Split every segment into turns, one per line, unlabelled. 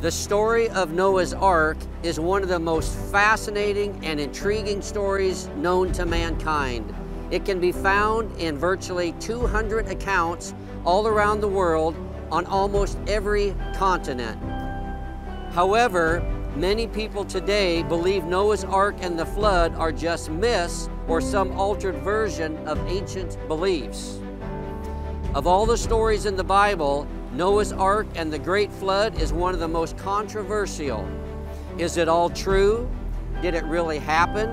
The story of Noah's Ark is one of the most fascinating and intriguing stories known to mankind. It can be found in virtually 200 accounts all around the world on almost every continent. However, many people today believe Noah's Ark and the flood are just myths or some altered version of ancient beliefs. Of all the stories in the Bible, Noah's Ark and the Great Flood is one of the most controversial. Is it all true? Did it really happen?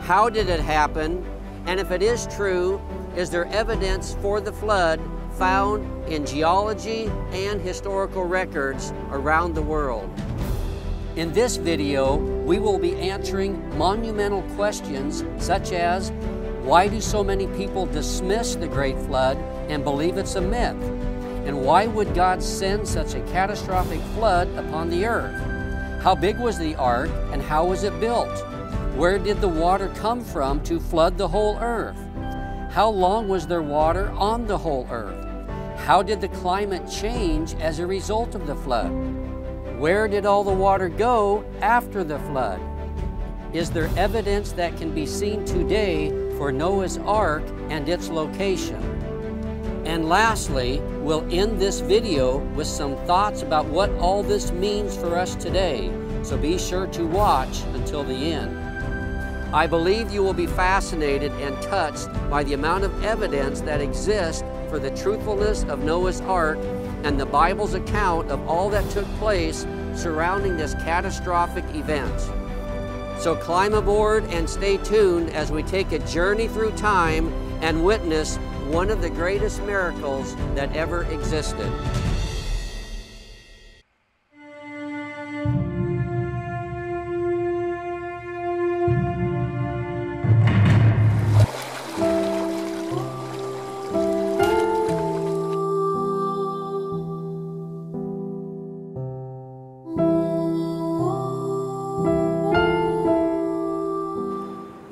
How did it happen? And if it is true, is there evidence for the flood found in geology and historical records around the world? In this video, we will be answering monumental questions such as why do so many people dismiss the Great Flood and believe it's a myth? And why would God send such a catastrophic flood upon the earth? How big was the ark and how was it built? Where did the water come from to flood the whole earth? How long was there water on the whole earth? How did the climate change as a result of the flood? Where did all the water go after the flood? Is there evidence that can be seen today for Noah's Ark and its location? And lastly, we'll end this video with some thoughts about what all this means for us today, so be sure to watch until the end. I believe you will be fascinated and touched by the amount of evidence that exists for the truthfulness of Noah's Ark and the Bible's account of all that took place surrounding this catastrophic event. So climb aboard and stay tuned as we take a journey through time and witness one of the greatest miracles that ever existed.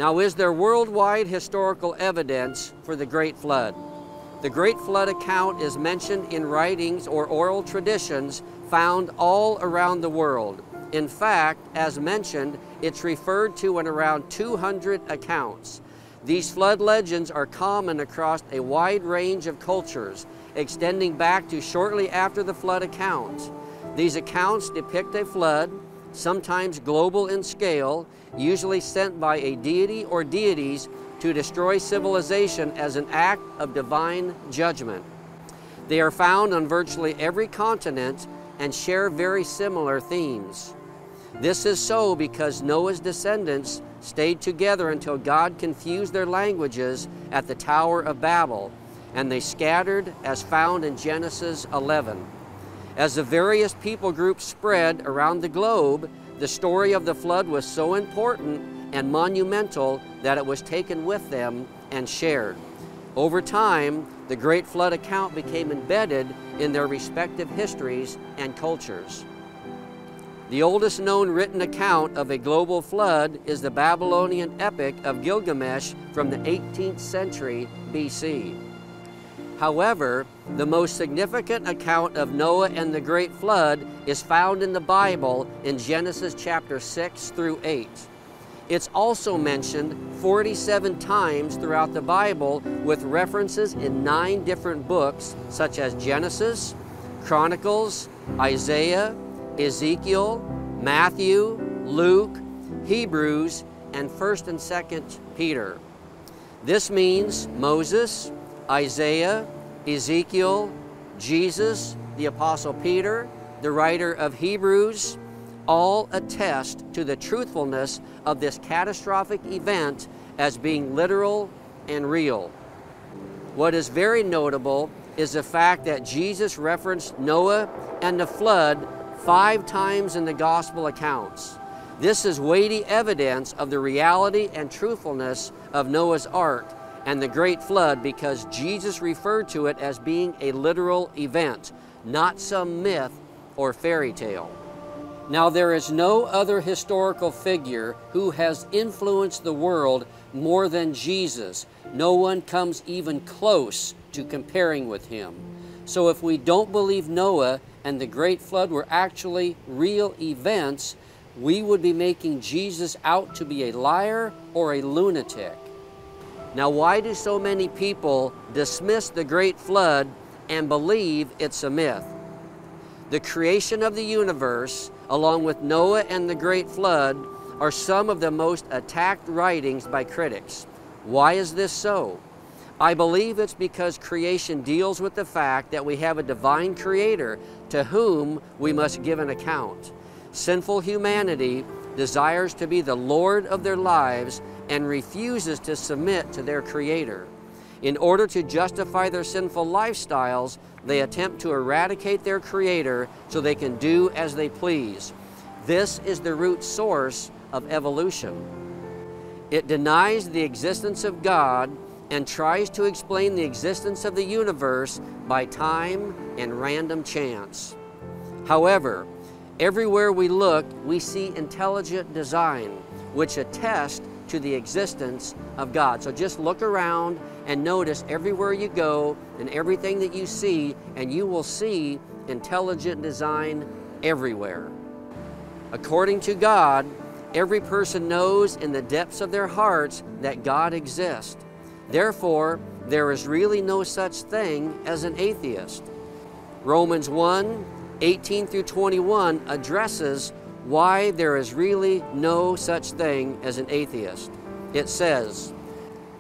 Now, is there worldwide historical evidence for the Great Flood? The Great Flood account is mentioned in writings or oral traditions found all around the world. In fact, as mentioned, it's referred to in around 200 accounts. These flood legends are common across a wide range of cultures, extending back to shortly after the flood accounts. These accounts depict a flood, sometimes global in scale, usually sent by a deity or deities to destroy civilization as an act of divine judgment. They are found on virtually every continent and share very similar themes. This is so because Noah's descendants stayed together until God confused their languages at the Tower of Babel, and they scattered as found in Genesis 11. As the various people groups spread around the globe, the story of the flood was so important and monumental that it was taken with them and shared. Over time, the Great Flood account became embedded in their respective histories and cultures. The oldest known written account of a global flood is the Babylonian epic of Gilgamesh from the 18th century BC. However, the most significant account of Noah and the great flood is found in the Bible in Genesis chapter 6 through 8. It's also mentioned 47 times throughout the Bible with references in nine different books such as Genesis, Chronicles, Isaiah, Ezekiel, Matthew, Luke, Hebrews, and 1st and 2nd Peter. This means Moses, Isaiah, Ezekiel, Jesus, the Apostle Peter, the writer of Hebrews, all attest to the truthfulness of this catastrophic event as being literal and real. What is very notable is the fact that Jesus referenced Noah and the flood five times in the gospel accounts. This is weighty evidence of the reality and truthfulness of Noah's ark and the great flood because Jesus referred to it as being a literal event, not some myth or fairy tale. Now, there is no other historical figure who has influenced the world more than Jesus. No one comes even close to comparing with him. So, if we don't believe Noah and the Great Flood were actually real events, we would be making Jesus out to be a liar or a lunatic. Now, why do so many people dismiss the Great Flood and believe it's a myth? The creation of the universe, along with Noah and the Great Flood, are some of the most attacked writings by critics. Why is this so? I believe it's because creation deals with the fact that we have a divine creator to whom we must give an account. Sinful humanity desires to be the Lord of their lives and refuses to submit to their Creator. In order to justify their sinful lifestyles, they attempt to eradicate their Creator so they can do as they please. This is the root source of evolution. It denies the existence of God and tries to explain the existence of the universe by time and random chance. However, everywhere we look, we see intelligent design, which attests to the existence of God. So just look around and notice everywhere you go and everything that you see, and you will see intelligent design everywhere. According to God, every person knows in the depths of their hearts that God exists. Therefore, there is really no such thing as an atheist. Romans 1 18 through 21 addresses why there is really no such thing as an atheist. It says,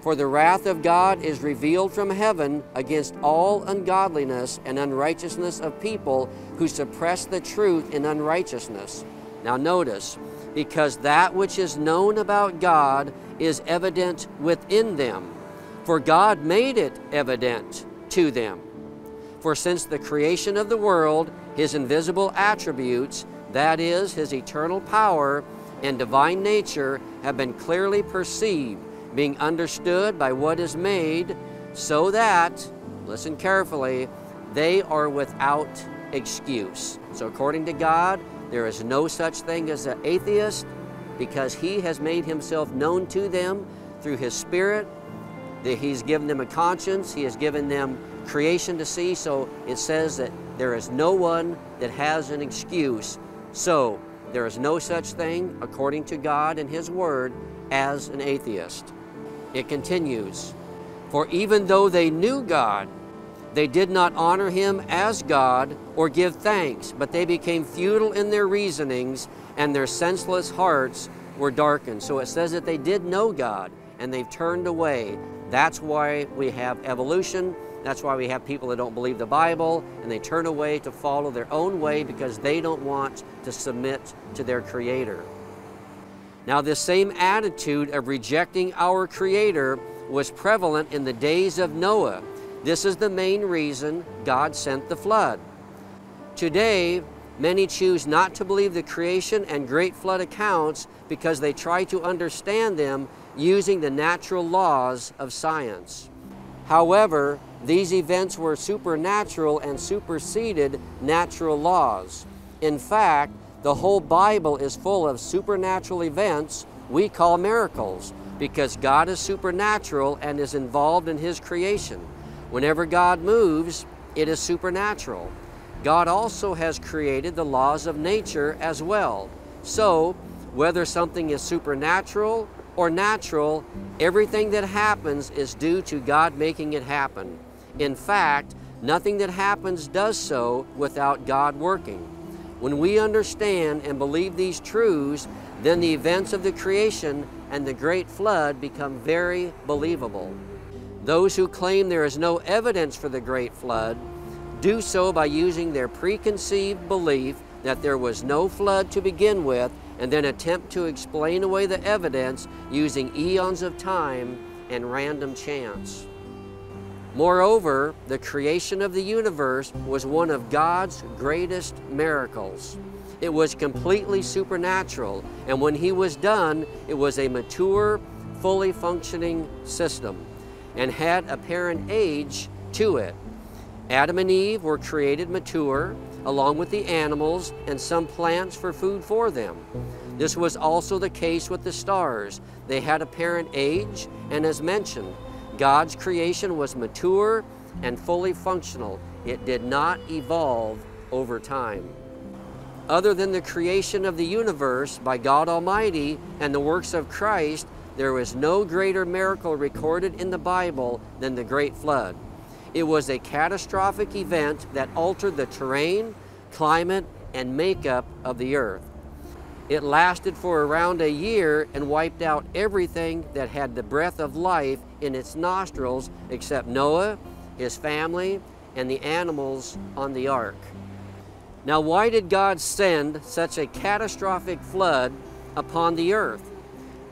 For the wrath of God is revealed from heaven against all ungodliness and unrighteousness of people who suppress the truth in unrighteousness. Now, notice, because that which is known about God is evident within them, for God made it evident to them. For since the creation of the world, his invisible attributes, that is, his eternal power and divine nature, have been clearly perceived, being understood by what is made, so that, listen carefully, they are without excuse. So, according to God, there is no such thing as an atheist because he has made himself known to them through his Spirit. That he's given them a conscience, he has given them creation to see. So it says that there is no one that has an excuse so, there is no such thing, according to God and His Word, as an atheist. It continues For even though they knew God, they did not honor Him as God or give thanks, but they became futile in their reasonings, and their senseless hearts were darkened. So it says that they did know God and they've turned away. That's why we have evolution that's why we have people that don't believe the Bible and they turn away to follow their own way because they don't want to submit to their Creator. Now, this same attitude of rejecting our Creator was prevalent in the days of Noah. This is the main reason God sent the flood. Today, many choose not to believe the creation and great flood accounts because they try to understand them using the natural laws of science. However, these events were supernatural and superseded natural laws. In fact, the whole Bible is full of supernatural events we call miracles because God is supernatural and is involved in His creation. Whenever God moves, it is supernatural. God also has created the laws of nature as well. So, whether something is supernatural or natural, everything that happens is due to God making it happen. In fact, nothing that happens does so without God working. When we understand and believe these truths, then the events of the creation and the great flood become very believable. Those who claim there is no evidence for the great flood do so by using their preconceived belief that there was no flood to begin with and then attempt to explain away the evidence using eons of time and random chance. Moreover, the creation of the universe was one of God's greatest miracles. It was completely supernatural, and when He was done, it was a mature, fully functioning system and had apparent age to it. Adam and Eve were created mature, along with the animals and some plants for food for them. This was also the case with the stars. They had apparent age, and as mentioned, God's creation was mature and fully functional. It did not evolve over time. Other than the creation of the universe by God Almighty and the works of Christ, there was no greater miracle recorded in the Bible than the Great Flood. It was a catastrophic event that altered the terrain, climate, and makeup of the earth. It lasted for around a year and wiped out everything that had the breath of life in its nostrils except Noah, his family, and the animals on the ark. Now, why did God send such a catastrophic flood upon the earth?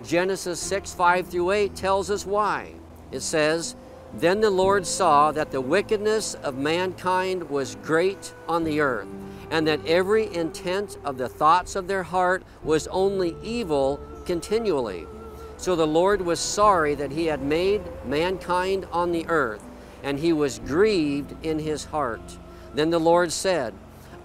Genesis 6 5 through 8 tells us why. It says, Then the Lord saw that the wickedness of mankind was great on the earth and that every intent of the thoughts of their heart was only evil continually. So the Lord was sorry that he had made mankind on the earth, and he was grieved in his heart. Then the Lord said,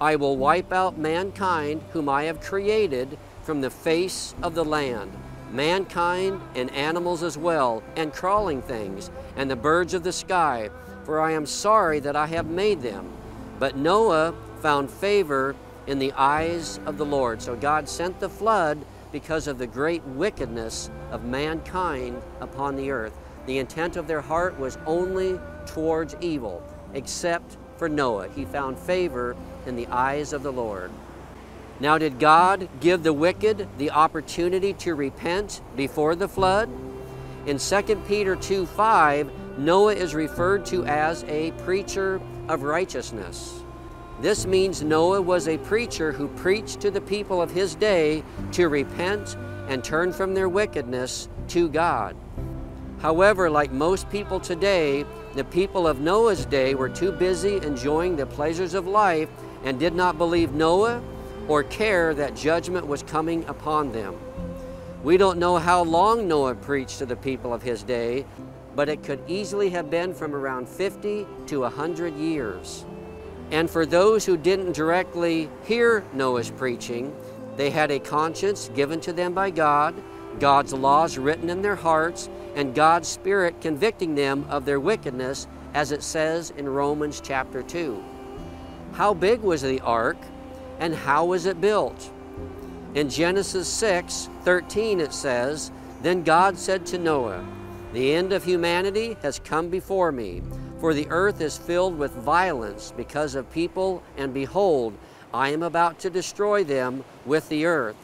I will wipe out mankind whom I have created from the face of the land, mankind and animals as well, and crawling things, and the birds of the sky, for I am sorry that I have made them. But Noah found favor in the eyes of the Lord. So God sent the flood because of the great wickedness of mankind upon the earth. The intent of their heart was only towards evil, except for Noah. He found favor in the eyes of the Lord. Now, did God give the wicked the opportunity to repent before the flood? In 2 Peter 2 5, Noah is referred to as a preacher of righteousness. This means Noah was a preacher who preached to the people of his day to repent and turn from their wickedness to God. However, like most people today, the people of Noah's day were too busy enjoying the pleasures of life and did not believe Noah or care that judgment was coming upon them. We don't know how long Noah preached to the people of his day, but it could easily have been from around 50 to 100 years. And for those who didn't directly hear Noah's preaching, they had a conscience given to them by God, God's laws written in their hearts, and God's Spirit convicting them of their wickedness, as it says in Romans chapter 2. How big was the ark, and how was it built? In Genesis 6 13, it says, Then God said to Noah, The end of humanity has come before me. For the earth is filled with violence because of people, and behold, I am about to destroy them with the earth.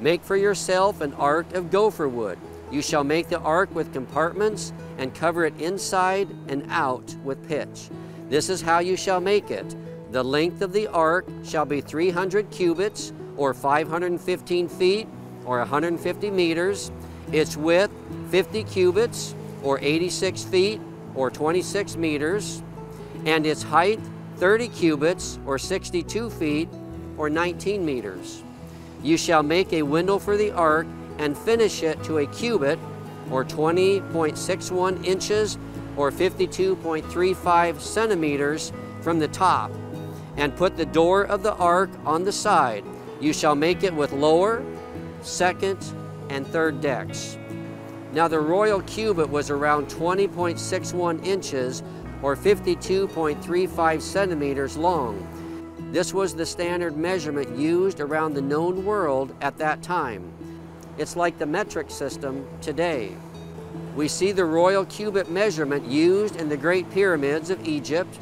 Make for yourself an ark of gopher wood. You shall make the ark with compartments and cover it inside and out with pitch. This is how you shall make it. The length of the ark shall be 300 cubits, or 515 feet, or 150 meters. Its width 50 cubits, or 86 feet, or 26 meters, and its height 30 cubits, or 62 feet, or 19 meters. You shall make a window for the ark and finish it to a cubit, or 20.61 inches, or 52.35 centimeters from the top, and put the door of the ark on the side. You shall make it with lower, second, and third decks. Now the royal cubit was around 20.61 inches or 52.35 centimeters long. This was the standard measurement used around the known world at that time. It's like the metric system today. We see the royal cubit measurement used in the Great Pyramids of Egypt,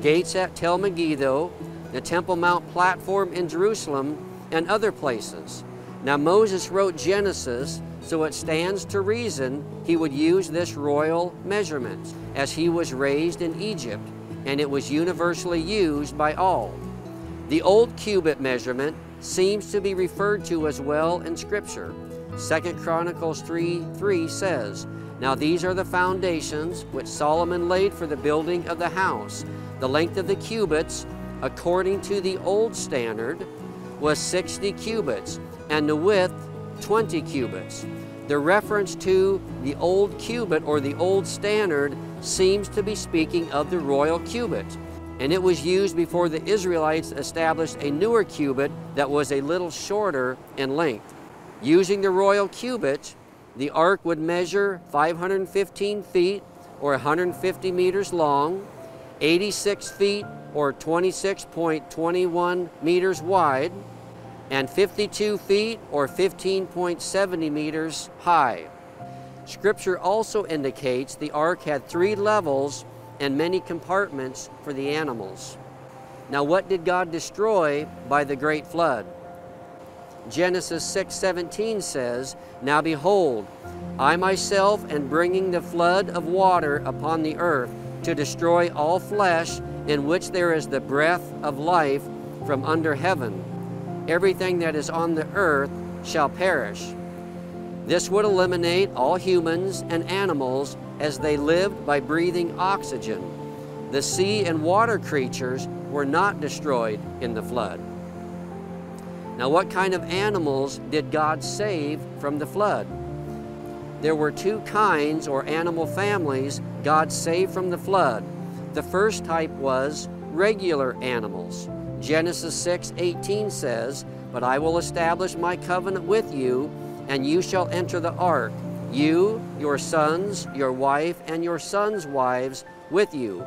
gates at Tel Megiddo, the Temple Mount platform in Jerusalem, and other places. Now Moses wrote Genesis so it stands to reason he would use this royal measurement, as he was raised in Egypt, and it was universally used by all. The old cubit measurement seems to be referred to as well in Scripture. 2 Chronicles 3 3 says, Now these are the foundations which Solomon laid for the building of the house. The length of the cubits, according to the old standard, was 60 cubits, and the width 20 cubits. The reference to the old cubit or the old standard seems to be speaking of the royal cubit. And it was used before the Israelites established a newer cubit that was a little shorter in length. Using the royal cubit, the ark would measure 515 feet or 150 meters long, 86 feet or 26.21 meters wide, and 52 feet or 15.70 meters high. Scripture also indicates the ark had three levels and many compartments for the animals. Now, what did God destroy by the great flood? Genesis 6:17 says, "Now behold, I myself am bringing the flood of water upon the earth to destroy all flesh in which there is the breath of life from under heaven. Everything that is on the earth shall perish." This would eliminate all humans and animals as they lived by breathing oxygen. The sea and water creatures were not destroyed in the flood. Now, what kind of animals did God save from the flood? There were two kinds or animal families God saved from the flood. The first type was regular animals. Genesis 6 18 says, But I will establish my covenant with you, and you shall enter the ark, you, your sons, your wife, and your sons' wives with you.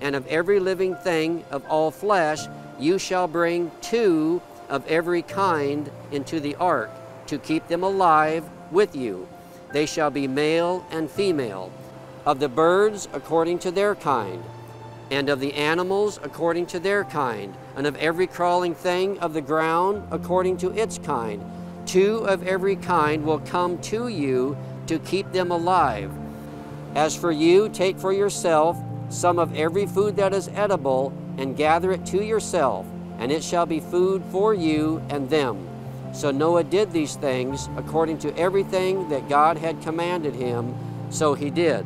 And of every living thing of all flesh, you shall bring two of every kind into the ark, to keep them alive with you. They shall be male and female, of the birds according to their kind, and of the animals according to their kind, and of every crawling thing of the ground according to its kind. Two of every kind will come to you to keep them alive. As for you, take for yourself some of every food that is edible, and gather it to yourself and it shall be food for you and them. So Noah did these things according to everything that God had commanded him, so he did.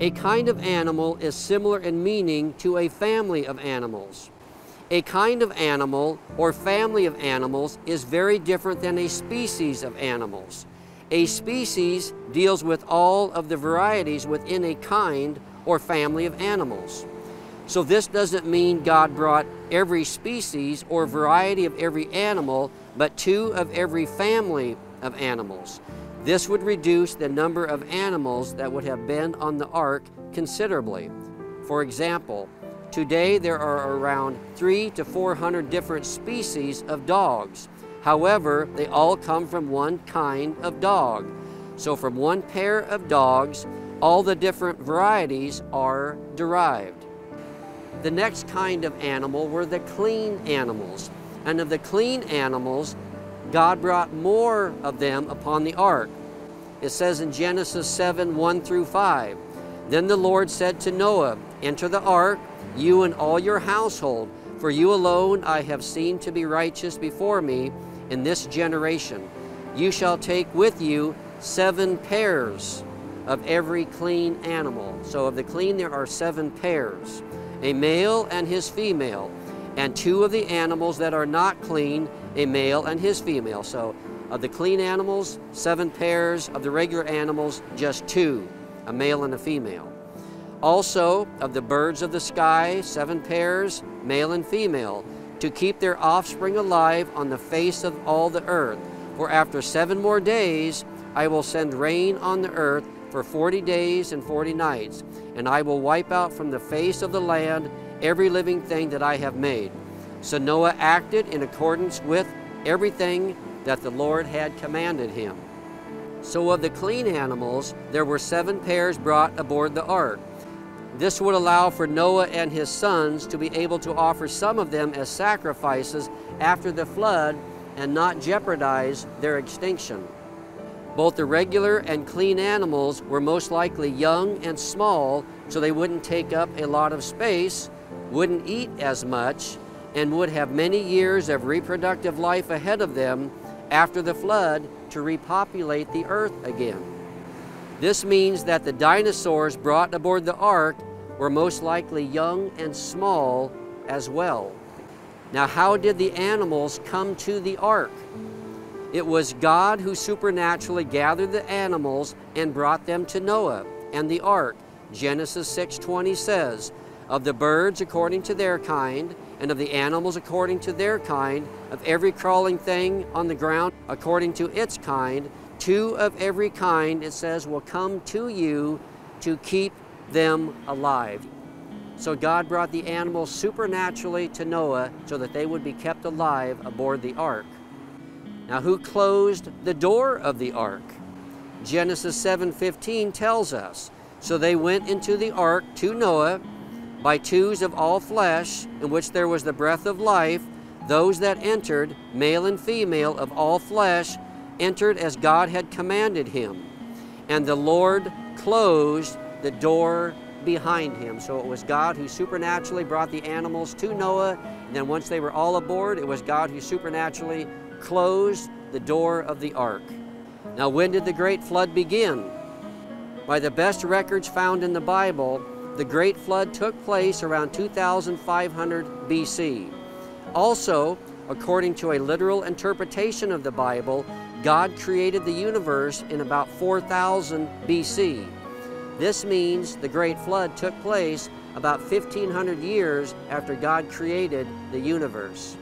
A kind of animal is similar in meaning to a family of animals. A kind of animal or family of animals is very different than a species of animals. A species deals with all of the varieties within a kind or family of animals. So this doesn't mean God brought every species or variety of every animal, but two of every family of animals. This would reduce the number of animals that would have been on the ark considerably. For example, today there are around three to 400 different species of dogs. However, they all come from one kind of dog. So from one pair of dogs, all the different varieties are derived. The next kind of animal were the clean animals. And of the clean animals, God brought more of them upon the ark. It says in Genesis 7 1 through 5 Then the Lord said to Noah, Enter the ark, you and all your household, for you alone I have seen to be righteous before me in this generation. You shall take with you seven pairs of every clean animal. So of the clean, there are seven pairs a male and his female, and two of the animals that are not clean, a male and his female. So of the clean animals, seven pairs, of the regular animals, just two, a male and a female. Also, of the birds of the sky, seven pairs, male and female, to keep their offspring alive on the face of all the earth. For after seven more days, I will send rain on the earth for forty days and forty nights, and I will wipe out from the face of the land every living thing that I have made. So Noah acted in accordance with everything that the Lord had commanded him. So of the clean animals, there were seven pairs brought aboard the ark. This would allow for Noah and his sons to be able to offer some of them as sacrifices after the flood and not jeopardize their extinction. Both the regular and clean animals were most likely young and small, so they wouldn't take up a lot of space, wouldn't eat as much, and would have many years of reproductive life ahead of them after the flood to repopulate the earth again. This means that the dinosaurs brought aboard the ark were most likely young and small as well. Now, how did the animals come to the ark? It was God who supernaturally gathered the animals and brought them to Noah and the ark. Genesis 6:20 says, "Of the birds according to their kind, and of the animals according to their kind, of every crawling thing on the ground according to its kind, two of every kind," it says, "will come to you to keep them alive." So God brought the animals supernaturally to Noah so that they would be kept alive aboard the ark. Now who closed the door of the ark? Genesis 7:15 tells us, so they went into the ark to Noah by twos of all flesh, in which there was the breath of life, those that entered, male and female of all flesh, entered as God had commanded him. And the Lord closed the door behind him. So it was God who supernaturally brought the animals to Noah. And then once they were all aboard, it was God who supernaturally closed the door of the ark. Now, when did the great flood begin? By the best records found in the Bible, the great flood took place around 2500 BC. Also, according to a literal interpretation of the Bible, God created the universe in about 4000 BC. This means the Great Flood took place about 1500 years after God created the universe.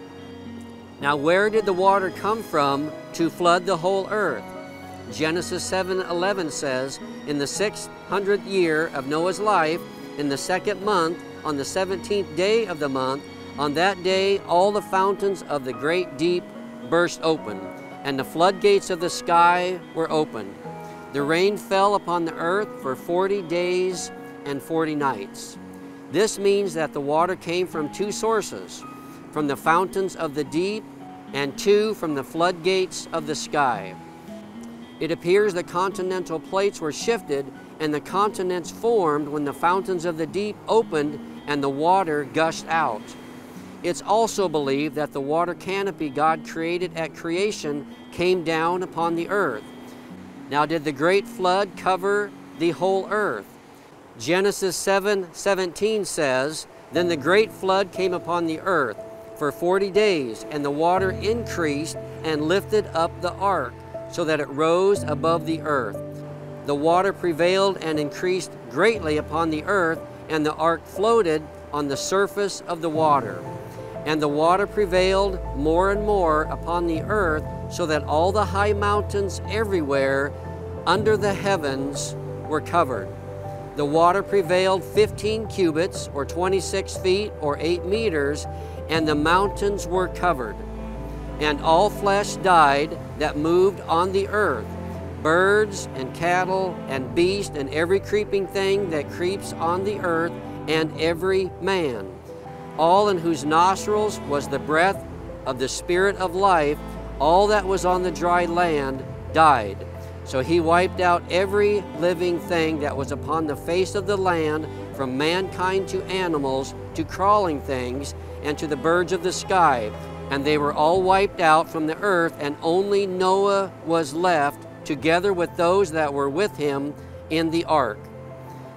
Now, where did the water come from to flood the whole earth? Genesis 7:11 says, "In the 600th year of Noah's life, in the second month, on the 17th day of the month, on that day all the fountains of the great deep burst open, and the floodgates of the sky were opened. The rain fell upon the earth for 40 days and 40 nights. This means that the water came from two sources, from the fountains of the deep and two from the floodgates of the sky. It appears the continental plates were shifted and the continents formed when the fountains of the deep opened and the water gushed out. It's also believed that the water canopy God created at creation came down upon the earth. Now, did the great flood cover the whole earth? Genesis 7 17 says, Then the great flood came upon the earth for 40 days, and the water increased and lifted up the ark, so that it rose above the earth. The water prevailed and increased greatly upon the earth, and the ark floated on the surface of the water. And the water prevailed more and more upon the earth, so that all the high mountains everywhere under the heavens were covered. The water prevailed 15 cubits, or 26 feet, or 8 meters, and the mountains were covered. And all flesh died that moved on the earth birds and cattle and beast and every creeping thing that creeps on the earth, and every man all in whose nostrils was the breath of the Spirit of life, all that was on the dry land died. So he wiped out every living thing that was upon the face of the land, from mankind to animals, to crawling things, and to the birds of the sky. And they were all wiped out from the earth, and only Noah was left, together with those that were with him in the ark.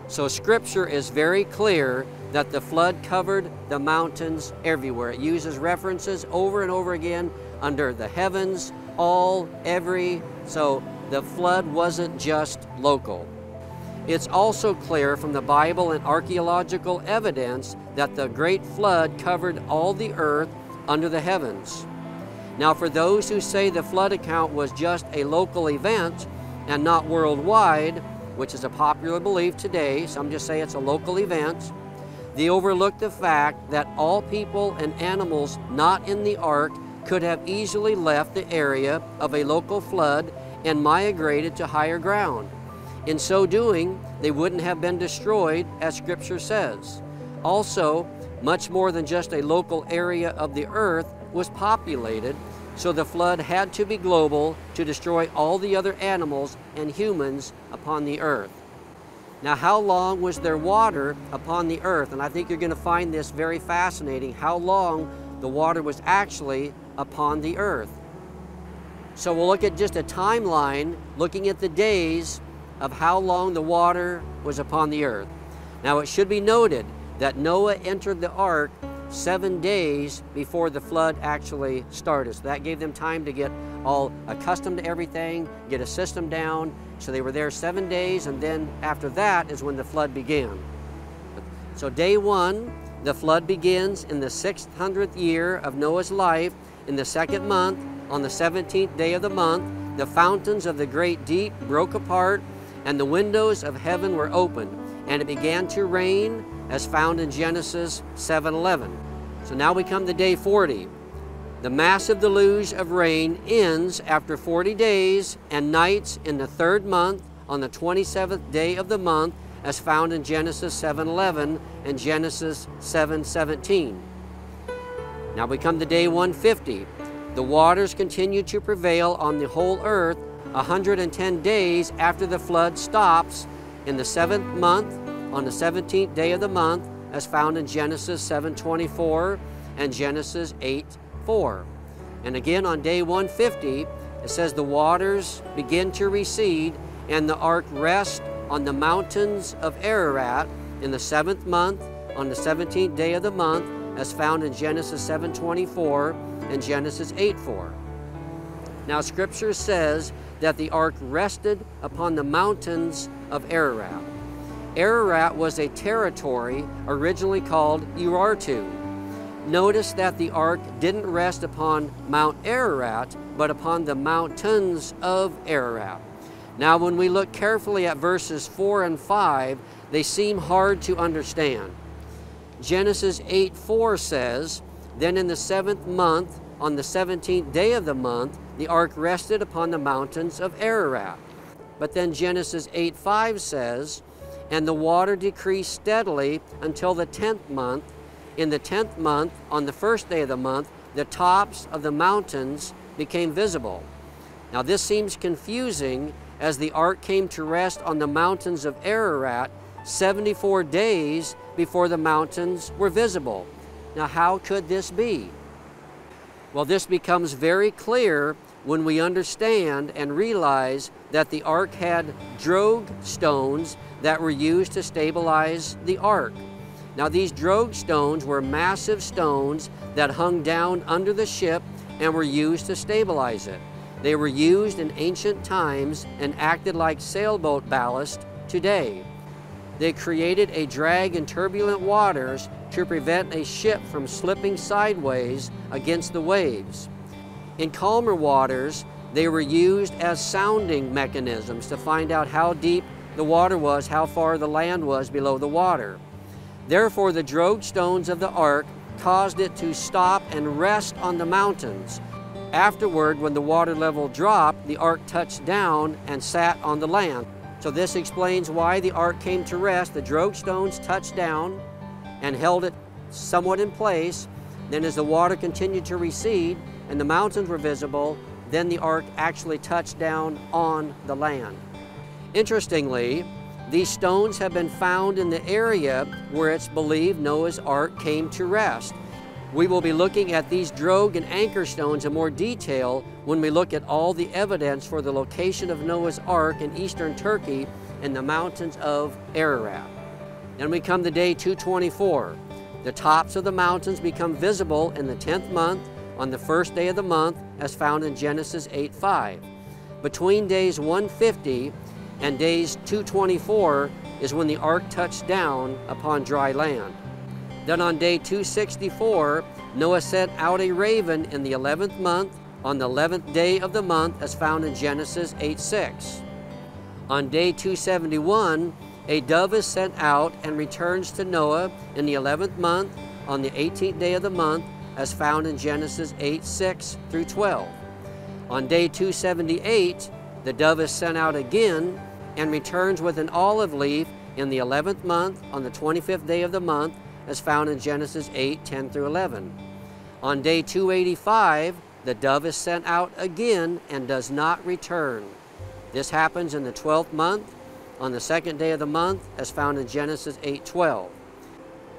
So Scripture is very clear that the flood covered the mountains everywhere. It uses references over and over again under the heavens, all, every. So the flood wasn't just local. It's also clear from the Bible and archaeological evidence that the great flood covered all the earth under the heavens. Now, for those who say the flood account was just a local event and not worldwide, which is a popular belief today, some just say it's a local event, they overlooked the fact that all people and animals not in the ark could have easily left the area of a local flood and migrated to higher ground. In so doing, they wouldn't have been destroyed, as Scripture says. Also, much more than just a local area of the earth was populated, so the flood had to be global to destroy all the other animals and humans upon the earth. Now, how long was there water upon the earth? And I think you're going to find this very fascinating how long the water was actually upon the earth. So we'll look at just a timeline looking at the days of how long the water was upon the earth. Now, it should be noted that Noah entered the ark seven days before the flood actually started. So that gave them time to get all accustomed to everything, get a system down. So they were there seven days, and then after that is when the flood began. So, day one, the flood begins in the 600th year of Noah's life, in the second month, on the 17th day of the month. The fountains of the great deep broke apart, and the windows of heaven were opened, and it began to rain as found in Genesis 7:11. So now we come to day 40. The massive deluge of rain ends after 40 days and nights in the third month on the 27th day of the month as found in Genesis 7:11 and Genesis 7:17. Now we come to day 150. The waters continue to prevail on the whole earth 110 days after the flood stops in the seventh month on the 17th day of the month as found in Genesis 7:24 and Genesis 8 4. And again on day 150, it says the waters begin to recede and the ark rests on the mountains of Ararat in the seventh month on the 17th day of the month as found in Genesis 7.24 and Genesis 8.4. Now scripture says that the ark rested upon the mountains of Ararat. Ararat was a territory originally called Urartu, Notice that the ark didn't rest upon Mount Ararat, but upon the mountains of Ararat. Now, when we look carefully at verses 4 and 5, they seem hard to understand. Genesis 8 4 says, Then in the seventh month, on the seventeenth day of the month, the ark rested upon the mountains of Ararat. But then Genesis 8 5 says, And the water decreased steadily until the tenth month, in the tenth month, on the first day of the month, the tops of the mountains became visible. Now, this seems confusing as the ark came to rest on the mountains of Ararat 74 days before the mountains were visible. Now, how could this be? Well, this becomes very clear when we understand and realize that the ark had drogue stones that were used to stabilize the ark. Now, these drogue stones were massive stones that hung down under the ship and were used to stabilize it. They were used in ancient times and acted like sailboat ballast today. They created a drag in turbulent waters to prevent a ship from slipping sideways against the waves. In calmer waters, they were used as sounding mechanisms to find out how deep the water was, how far the land was below the water. Therefore, the drogue stones of the ark caused it to stop and rest on the mountains. Afterward, when the water level dropped, the ark touched down and sat on the land. So this explains why the ark came to rest. The drogue stones touched down and held it somewhat in place. Then as the water continued to recede and the mountains were visible, then the ark actually touched down on the land. Interestingly, these stones have been found in the area where it's believed Noah's Ark came to rest. We will be looking at these drogue and anchor stones in more detail when we look at all the evidence for the location of Noah's Ark in eastern Turkey in the mountains of Ararat. Then we come to day 224. The tops of the mountains become visible in the 10th month on the first day of the month as found in Genesis 8:5. Between days 150 and days 224 is when the ark touched down upon dry land. Then on day 264, Noah sent out a raven in the 11th month on the 11th day of the month as found in Genesis 8 6. On day 271, a dove is sent out and returns to Noah in the 11th month on the 18th day of the month as found in Genesis 8 6 through 12. On day 278, the dove is sent out again and returns with an olive leaf in the 11th month on the 25th day of the month as found in Genesis 8 10 through 11. On day 285, the dove is sent out again and does not return. This happens in the 12th month on the second day of the month as found in Genesis 8:12.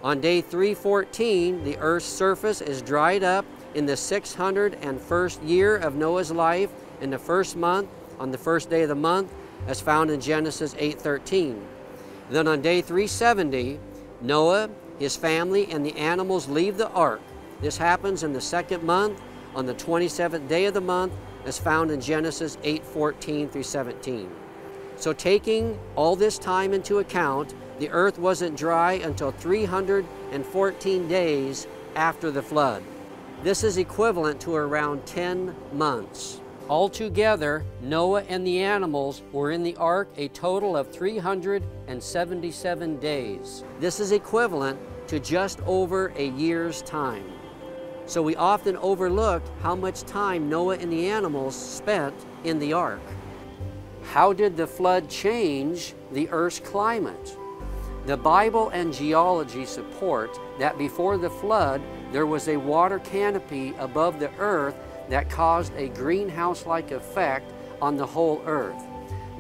On day 314, the earth's surface is dried up in the 601st year of Noah's life in the first month on the first day of the month as found in Genesis 8:13. Then on day 370, Noah, his family, and the animals leave the ark. This happens in the second month on the 27th day of the month as found in Genesis 8:14 through 17. So taking all this time into account, the earth wasn't dry until 314 days after the flood. This is equivalent to around 10 months. Altogether, Noah and the animals were in the ark a total of 377 days. This is equivalent to just over a year's time. So we often overlook how much time Noah and the animals spent in the ark. How did the flood change the earth's climate? The Bible and geology support that before the flood there was a water canopy above the earth that caused a greenhouse-like effect on the whole earth.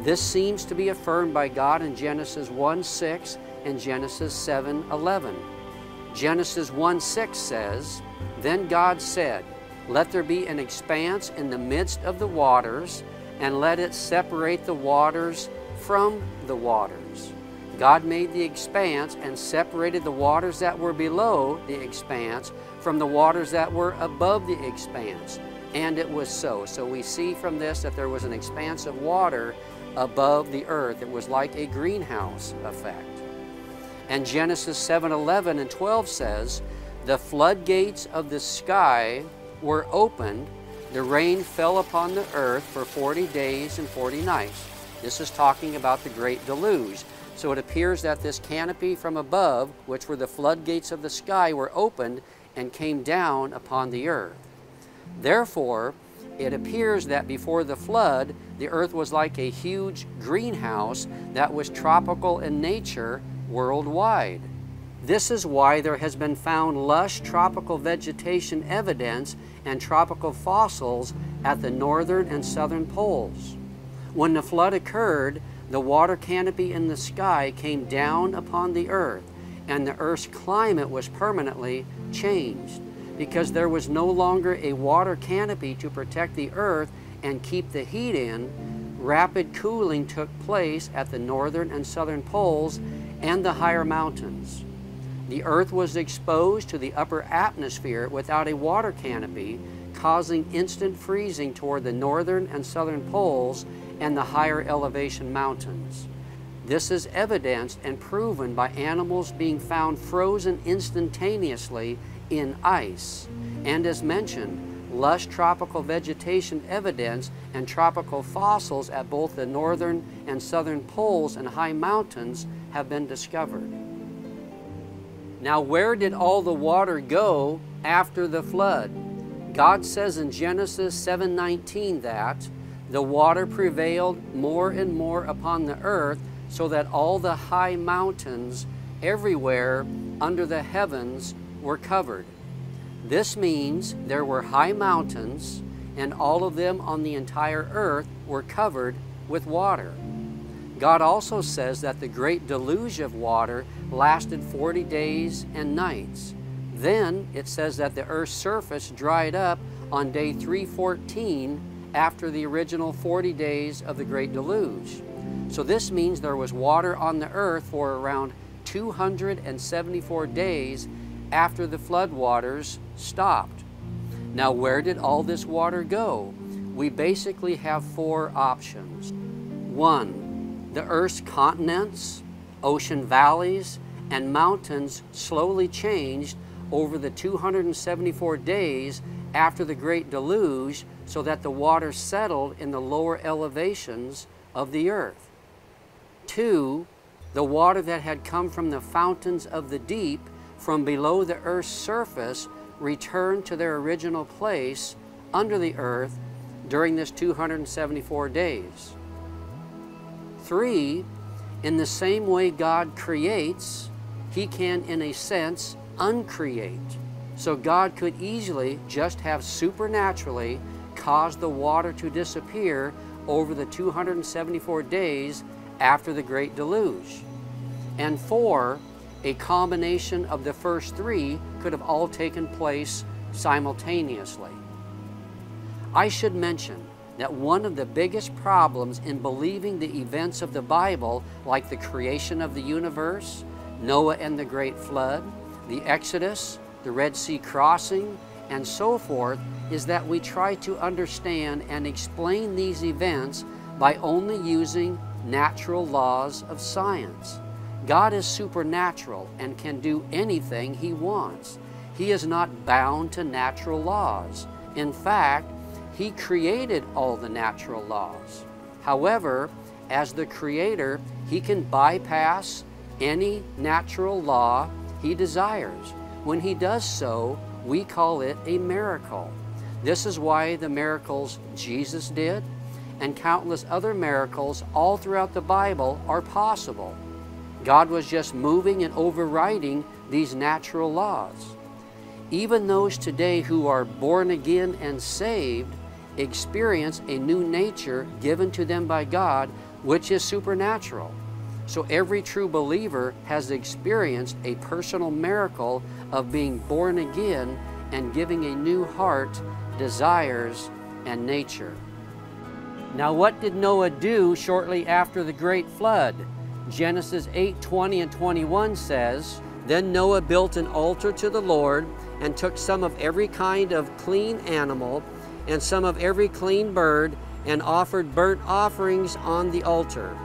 This seems to be affirmed by God in Genesis 1:6 and Genesis 7:11. Genesis 1:6 says, Then God said, Let there be an expanse in the midst of the waters, and let it separate the waters from the waters. God made the expanse and separated the waters that were below the expanse from the waters that were above the expanse. And it was so. So we see from this that there was an expanse of water above the earth. It was like a greenhouse effect. And Genesis 7 11 and 12 says, The floodgates of the sky were opened, the rain fell upon the earth for 40 days and 40 nights. This is talking about the great deluge. So it appears that this canopy from above, which were the floodgates of the sky, were opened and came down upon the earth. Therefore, it appears that before the flood, the earth was like a huge greenhouse that was tropical in nature worldwide. This is why there has been found lush tropical vegetation evidence and tropical fossils at the northern and southern poles. When the flood occurred, the water canopy in the sky came down upon the earth, and the earth's climate was permanently changed because there was no longer a water canopy to protect the earth and keep the heat in. Rapid cooling took place at the northern and southern poles and the higher mountains. The earth was exposed to the upper atmosphere without a water canopy, causing instant freezing toward the northern and southern poles and the higher elevation mountains. This is evidenced and proven by animals being found frozen instantaneously in ice. And as mentioned, lush tropical vegetation evidence and tropical fossils at both the northern and southern poles and high mountains have been discovered. Now, where did all the water go after the flood? God says in Genesis 7:19 that the water prevailed more and more upon the earth so that all the high mountains everywhere under the heavens were covered. This means there were high mountains and all of them on the entire earth were covered with water. God also says that the great deluge of water lasted 40 days and nights. Then it says that the earth's surface dried up on day 314 after the original 40 days of the great deluge. So this means there was water on the earth for around 274 days after the flood waters stopped. Now, where did all this water go? We basically have four options. One, the Earth's continents, ocean valleys, and mountains slowly changed over the 274 days after the Great Deluge so that the water settled in the lower elevations of the earth. Two, the water that had come from the fountains of the deep from below the earth's surface return to their original place under the earth during this 274 days. Three, in the same way God creates, He can, in a sense, uncreate. So God could easily just have supernaturally caused the water to disappear over the 274 days after the Great Deluge. And four, a combination of the first three could have all taken place simultaneously. I should mention that one of the biggest problems in believing the events of the Bible, like the creation of the universe, Noah and the great flood, the Exodus, the Red Sea crossing, and so forth, is that we try to understand and explain these events by only using natural laws of science. God is supernatural and can do anything He wants. He is not bound to natural laws. In fact, He created all the natural laws. However, as the creator, he can bypass any natural law he desires. When he does so, we call it a miracle. This is why the miracles Jesus did and countless other miracles all throughout the Bible are possible. God was just moving and overriding these natural laws. Even those today who are born again and saved experience a new nature given to them by God, which is supernatural. So every true believer has experienced a personal miracle of being born again and giving a new heart, desires, and nature. Now what did Noah do shortly after the great flood? Genesis 8, 20 and 21 says, Then Noah built an altar to the Lord and took some of every kind of clean animal and some of every clean bird and offered burnt offerings on the altar.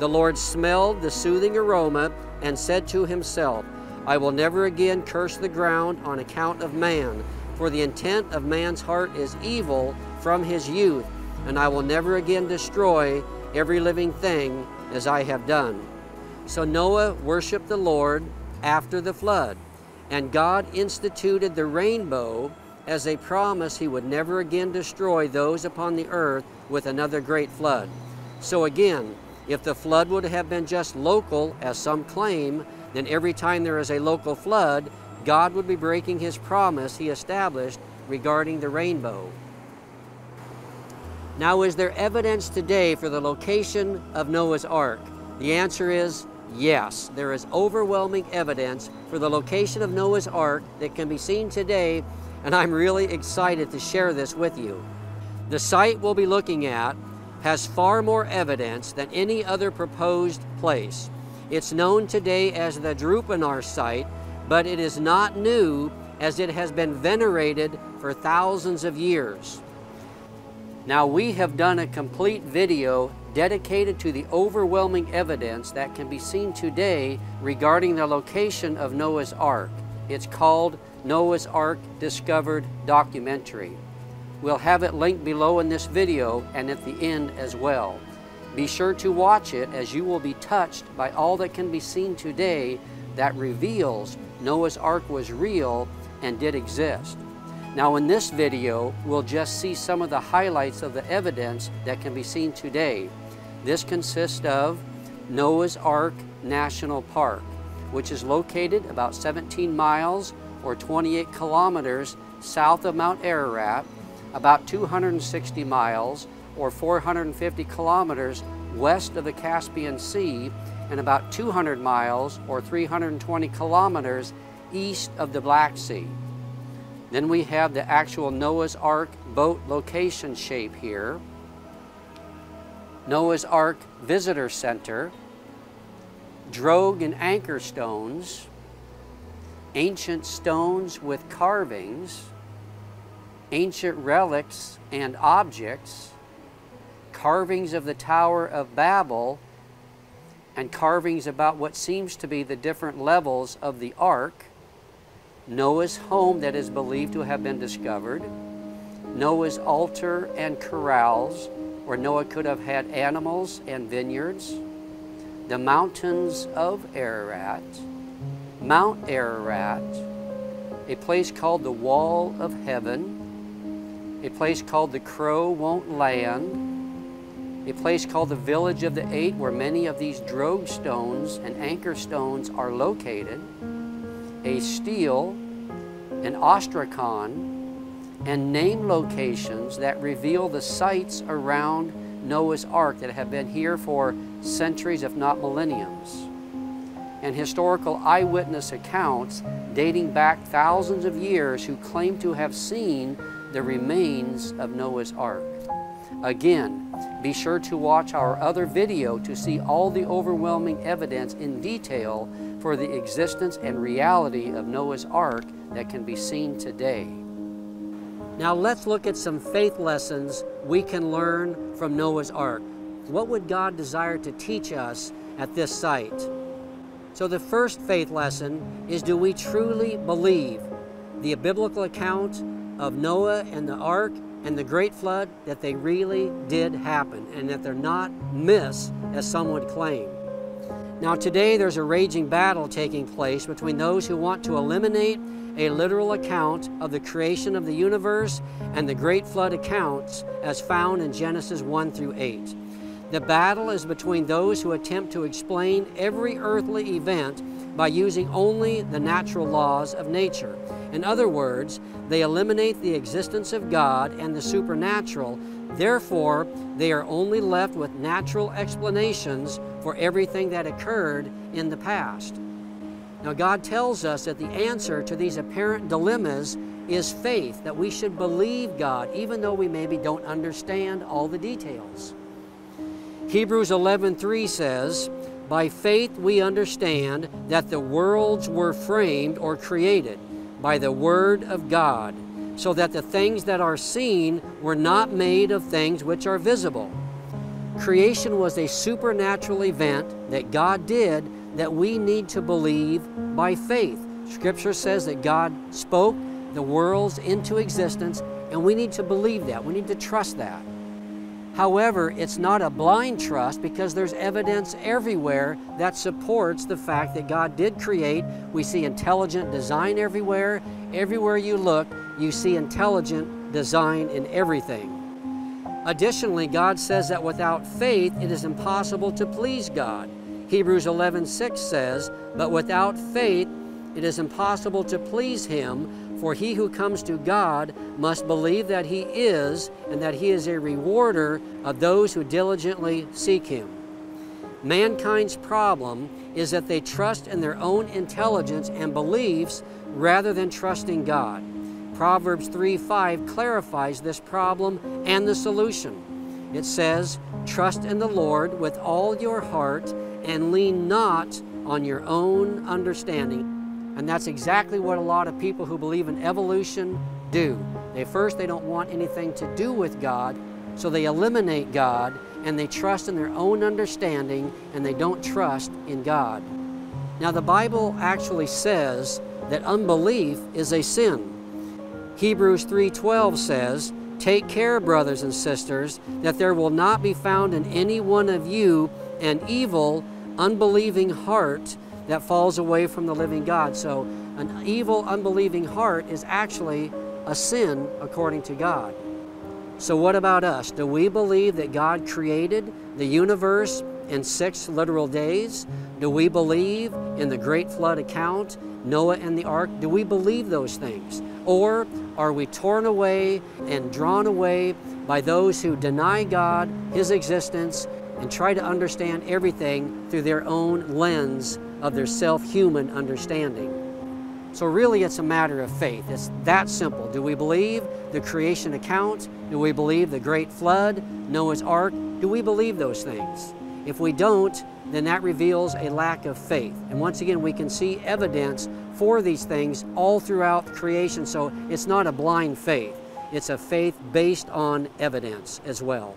The Lord smelled the soothing aroma and said to himself, I will never again curse the ground on account of man, for the intent of man's heart is evil from his youth, and I will never again destroy every living thing as I have done. So Noah worshiped the Lord after the flood, and God instituted the rainbow as a promise he would never again destroy those upon the earth with another great flood. So again, if the flood would have been just local, as some claim, then every time there is a local flood, God would be breaking his promise he established regarding the rainbow. Now, is there evidence today for the location of Noah's Ark? The answer is yes. There is overwhelming evidence for the location of Noah's Ark that can be seen today, and I'm really excited to share this with you. The site we'll be looking at has far more evidence than any other proposed place. It's known today as the Durupinar site, but it is not new as it has been venerated for thousands of years. Now we have done a complete video dedicated to the overwhelming evidence that can be seen today regarding the location of Noah's Ark. It's called Noah's Ark Discovered Documentary. We'll have it linked below in this video and at the end as well. Be sure to watch it as you will be touched by all that can be seen today that reveals Noah's Ark was real and did exist. Now in this video, we'll just see some of the highlights of the evidence that can be seen today. This consists of Noah's Ark National Park, which is located about 17 miles or 28 kilometers south of Mount Ararat about 260 miles or 450 kilometers west of the Caspian Sea and about 200 miles or 320 kilometers east of the Black Sea. Then we have the actual Noah's Ark boat location shape here. Noah's Ark Visitor Center, drogue and anchor stones, ancient stones with carvings, ancient relics and objects, carvings of the Tower of Babel, and carvings about what seems to be the different levels of the ark, Noah's home that is believed to have been discovered, Noah's altar and corrals, where Noah could have had animals and vineyards, the mountains of Ararat, Mount Ararat, a place called the Wall of Heaven, a place called the Crow Won't Land, a place called the Village of the Eight, where many of these drogue stones and anchor stones are located, a stele, an ostracon, and name locations that reveal the sites around Noah's Ark that have been here for centuries, if not millenniums. And historical eyewitness accounts dating back thousands of years who claim to have seen the remains of Noah's Ark. Again, be sure to watch our other video to see all the overwhelming evidence in detail for the existence and reality of Noah's Ark that can be seen today. Now let's look at some faith lessons we can learn from Noah's Ark. What would God desire to teach us at this site? So the first faith lesson is do we truly believe the biblical account of Noah and the ark and the great flood that they really did happen and that they're not myths as some would claim. Now, today there's a raging battle taking place between those who want to eliminate a literal account of the creation of the universe and the great flood accounts as found in Genesis 1 through 8. The battle is between those who attempt to explain every earthly event by using only the natural laws of nature. In other words, they eliminate the existence of God and the supernatural. Therefore, they are only left with natural explanations for everything that occurred in the past. Now, God tells us that the answer to these apparent dilemmas is faith, that we should believe God, even though we maybe don't understand all the details. Hebrews 11:3 says, "By faith we understand that the worlds were framed or created by the word of God, so that the things that are seen were not made of things which are visible." Creation was a supernatural event that God did that we need to believe by faith. Scripture says that God spoke the worlds into existence, and we need to believe that. We need to trust that. However, it's not a blind trust because there's evidence everywhere that supports the fact that God did create. We see intelligent design everywhere. Everywhere you look, you see intelligent design in everything. Additionally, God says that without faith, it is impossible to please God. Hebrews 11:6 says, "But without faith it is impossible to please him, for he who comes to God must believe that he is and that he is a rewarder of those who diligently seek him." Mankind's problem is that they trust in their own intelligence and beliefs rather than trusting God. Proverbs 3:5 clarifies this problem and the solution. It says, Trust in the Lord with all your heart and lean not on your own understanding. And that's exactly what a lot of people who believe in evolution do. They first they don't want anything to do with God, so they eliminate God and they trust in their own understanding and they don't trust in God. Now the Bible actually says that unbelief is a sin. Hebrews 3:12 says, "Take care, brothers and sisters, that there will not be found in any one of you an evil unbelieving heart that falls away from the living God. So, an evil, unbelieving heart is actually a sin according to God. So, what about us? Do we believe that God created the universe in six literal days? Do we believe in the great flood account, Noah and the ark? Do we believe those things? Or are we torn away and drawn away by those who deny God, His existence, and try to understand everything through their own lens of their self-human understanding. So really it's a matter of faith. It's that simple. Do we believe the creation account? Do we believe the great flood, Noah's ark? Do we believe those things? If we don't, then that reveals a lack of faith. And once again, we can see evidence for these things all throughout creation. So it's not a blind faith. It's a faith based on evidence as well.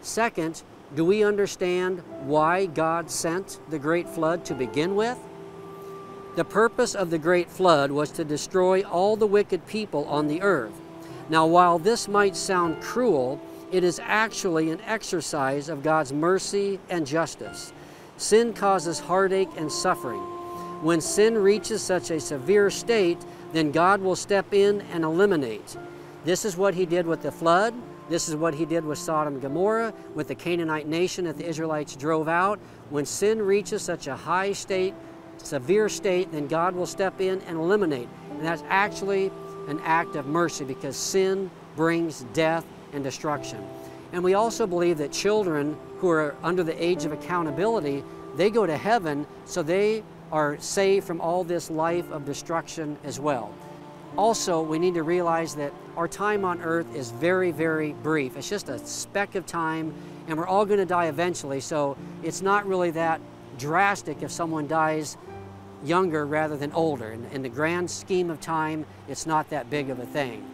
Second, do we understand why God sent the great flood to begin with? The purpose of the great flood was to destroy all the wicked people on the earth. Now, while this might sound cruel, it is actually an exercise of God's mercy and justice. Sin causes heartache and suffering. When sin reaches such a severe state, then God will step in and eliminate. This is what He did with the flood. This is what he did with Sodom and Gomorrah, with the Canaanite nation that the Israelites drove out. When sin reaches such a high state, severe state, then God will step in and eliminate. And that's actually an act of mercy because sin brings death and destruction. And we also believe that children who are under the age of accountability, they go to heaven, so they are saved from all this life of destruction as well. Also, we need to realize that our time on earth is very, very brief. It's just a speck of time, and we're all going to die eventually, so it's not really that drastic if someone dies younger rather than older. In, in the grand scheme of time, it's not that big of a thing.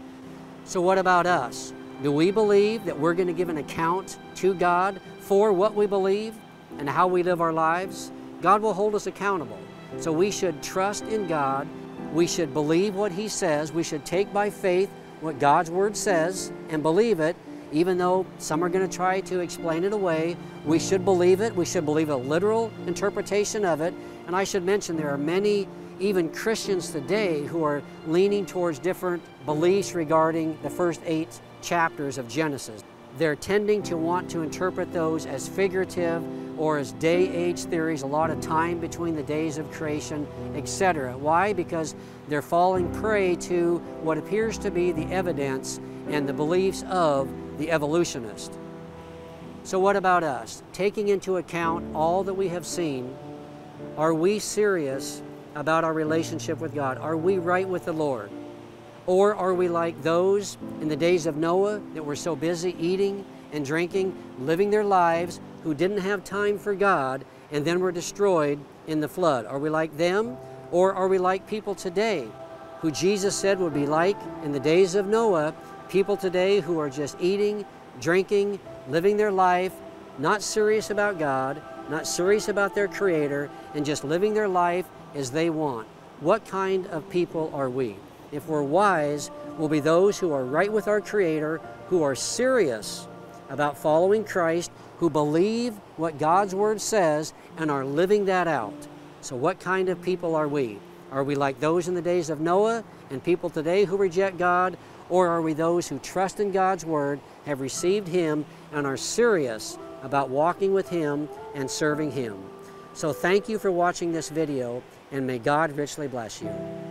So, what about us? Do we believe that we're going to give an account to God for what we believe and how we live our lives? God will hold us accountable. So we should trust in God we should believe what He says. We should take by faith what God's Word says and believe it, even though some are going to try to explain it away. We should believe it. We should believe a literal interpretation of it. And I should mention there are many, even Christians today, who are leaning towards different beliefs regarding the first eight chapters of Genesis. They're tending to want to interpret those as figurative or as day age theories, a lot of time between the days of creation, etc. Why? Because they're falling prey to what appears to be the evidence and the beliefs of the evolutionist. So, what about us? Taking into account all that we have seen, are we serious about our relationship with God? Are we right with the Lord? Or are we like those in the days of Noah that were so busy eating and drinking, living their lives, who didn't have time for God and then were destroyed in the flood? Are we like them? Or are we like people today who Jesus said would be like in the days of Noah, people today who are just eating, drinking, living their life, not serious about God, not serious about their Creator, and just living their life as they want? What kind of people are we? If we're wise, will be those who are right with our Creator, who are serious about following Christ, who believe what God's Word says and are living that out. So, what kind of people are we? Are we like those in the days of Noah and people today who reject God? Or are we those who trust in God's Word, have received Him, and are serious about walking with Him and serving Him? So, thank you for watching this video, and may God richly bless you.